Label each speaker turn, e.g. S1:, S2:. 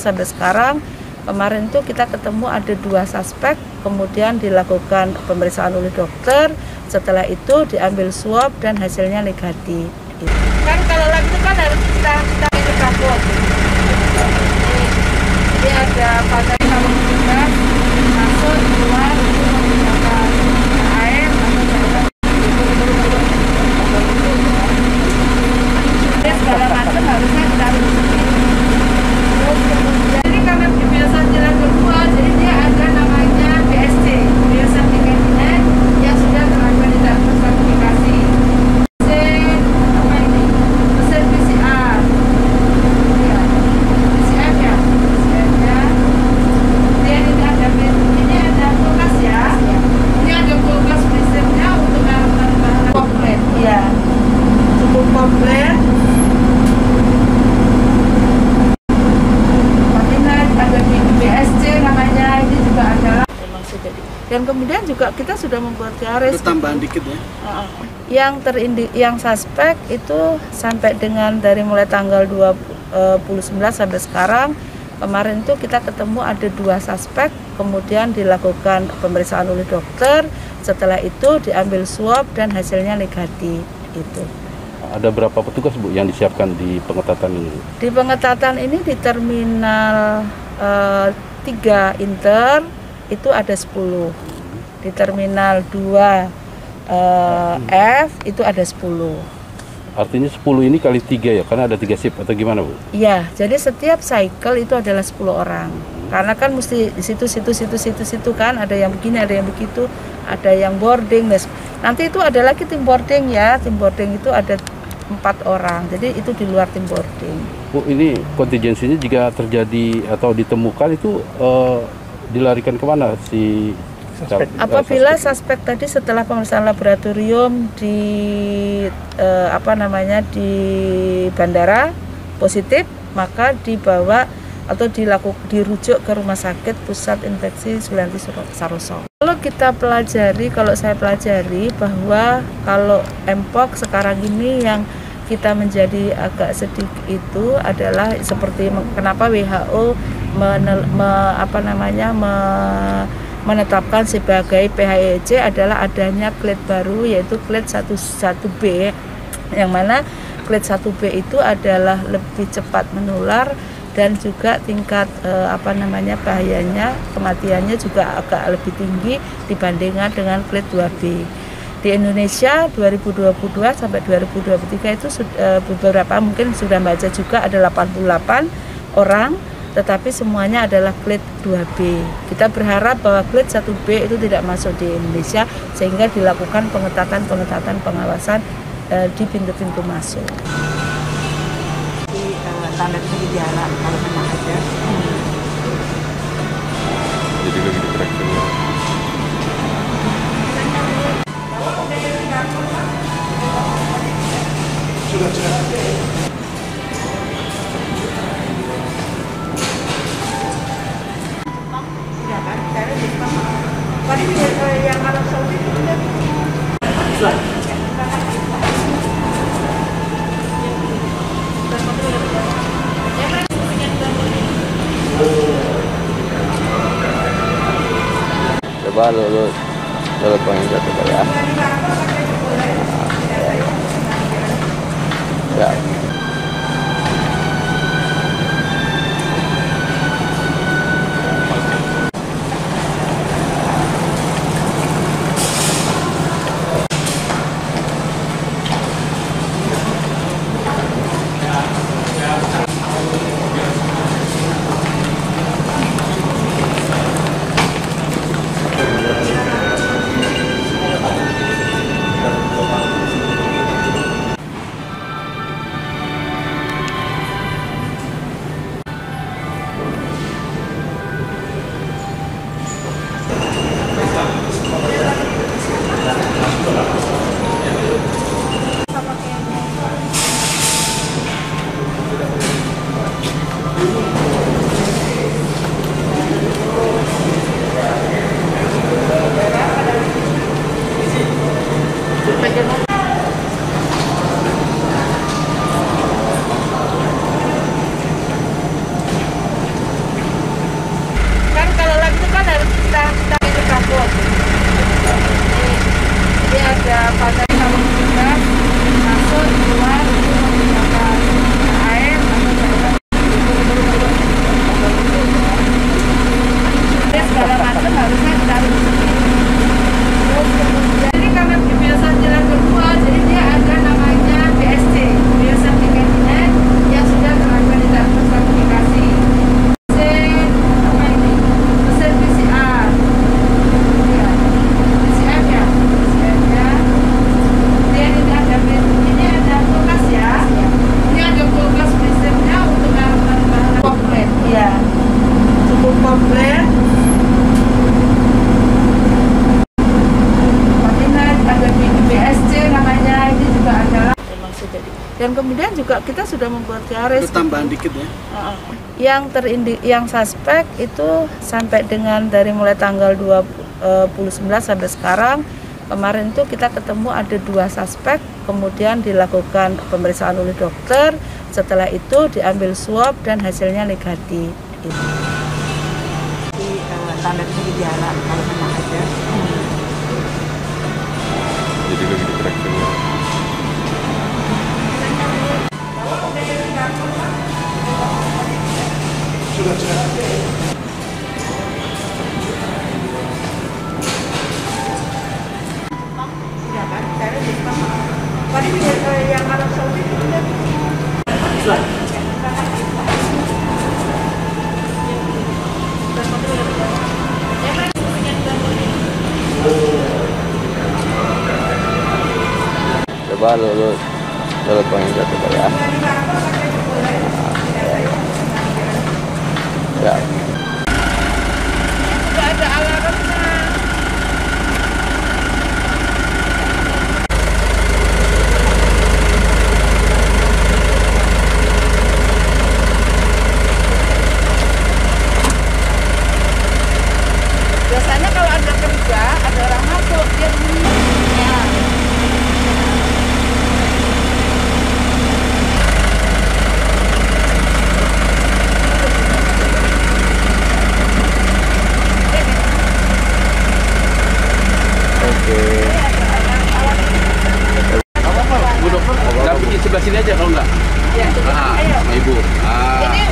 S1: sampai sekarang. Kemarin itu kita ketemu ada dua suspek kemudian dilakukan pemeriksaan oleh dokter. Setelah itu diambil swab dan hasilnya negatif. Kan kalau lab itu kan harus kita kita ini ada pada kalau kita masuk keluar itu menggunakan air atau jalan segala macam harusnya kita harus terus kemudian ini karena kebiasaan jalan kedua jadi dia ada namanya BSC biosertifikat yang sudah terlakukan di dalam sertifikasi C apa ini mesin PCR ya PCR ya PCR nya kemudian ini ada ini ada kulkas ya ini ada kulkas freezernya untuk bahan komplit ya cukup komplit ada BSC namanya ini juga adalah memang sudah di- dan kemudian juga kita sudah membuat garis
S2: Itu tambahan dikit ya.
S1: Uh, yang terindi yang suspek itu sampai dengan dari mulai tanggal 29 sampai sekarang kemarin itu kita ketemu ada dua suspek kemudian dilakukan pemeriksaan oleh dokter setelah itu diambil swab dan hasilnya negatif itu
S3: Ada berapa petugas Bu yang disiapkan di pengetatan ini?
S1: di pengetatan ini di terminal eh, 3 Inter itu ada 10 di terminal 2 eh, F itu ada 10
S3: Artinya 10 ini kali 3 ya, karena ada 3 shift atau gimana Bu?
S1: Iya, jadi setiap cycle itu adalah 10 orang. Karena kan mesti di situ situ situ situ situ kan ada yang begini, ada yang begitu, ada yang boarding. Nanti itu ada lagi tim boarding ya. Tim boarding itu ada empat orang. Jadi itu di luar tim boarding.
S3: Bu, ini kontingensinya jika terjadi atau ditemukan itu eh, dilarikan ke mana si
S4: Suspek.
S1: Apabila
S3: suspek?
S1: suspek tadi setelah pemeriksaan laboratorium di eh, apa namanya di bandara positif, maka dibawa atau dilakukan dirujuk ke rumah sakit pusat infeksi Sulianti Saroso. Kalau kita pelajari, kalau saya pelajari bahwa kalau Mpox sekarang ini yang kita menjadi agak sedih itu adalah seperti kenapa WHO menel- me- apa namanya me- menetapkan sebagai PHEC adalah adanya clade baru yaitu clade 11B yang mana clade 1B itu adalah lebih cepat menular dan juga tingkat eh, apa namanya bahayanya kematiannya juga agak lebih tinggi dibandingkan dengan clade 2B. Di Indonesia 2022 sampai 2023 itu eh, beberapa mungkin sudah baca juga ada 88 orang tetapi semuanya adalah clade 2B. Kita berharap bahwa clade 1B itu tidak masuk di Indonesia sehingga dilakukan pengetatan-pengetatan pengawasan eh, di pintu-pintu masuk.
S5: di eh, tanda gejala kalau memang ada
S3: Jadi begitu kira-kira.
S6: Coba lulus lulus poin satu kali ya ya
S1: sudah membuat garis
S2: Itu tambahan dikit ya.
S1: Heeh. yang terindi yang suspek itu sampai dengan dari mulai tanggal 29 sampai sekarang kemarin itu kita ketemu ada dua suspek kemudian dilakukan pemeriksaan oleh dokter setelah itu diambil swab dan hasilnya negatif
S5: di eh, tanda gejala kalau ada
S6: Jadi diperiksa.
S5: Eh, yang Arab Saudi Coba Tulog po yung ya. Ya. Biasanya kalau
S6: ada kerja, ada orang masuk, dia bunyi. Ah.